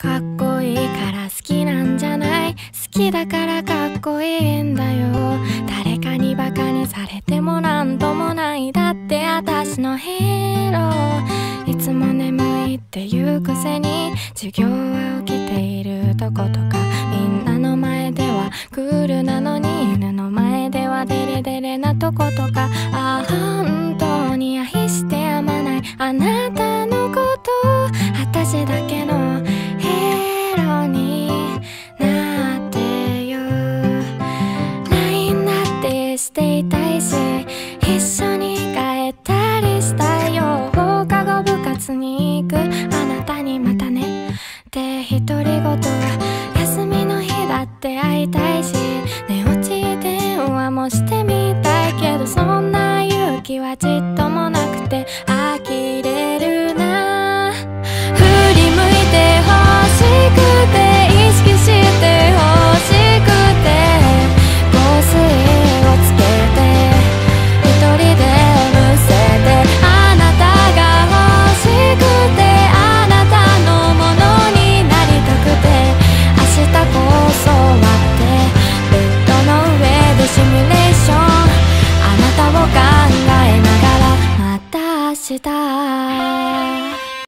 かっこいいから好きなんじゃない？好きだからかっこいいんだよ。誰かにバカにされてもなんともない。だって私のヒーロー。いつも眠いって言うくせに授業は起きているとことか。みんなの前ではクールなのに犬の前ではデレデレなとことか。ああ本当に愛してやまない。あなたしていたいし一緒に帰ったりしたよ。放課後部活に行く。あなたにまたね。って独り言は休みの日だって会いたいし寝落ち電話もしてみたいけどそんな勇気はちっした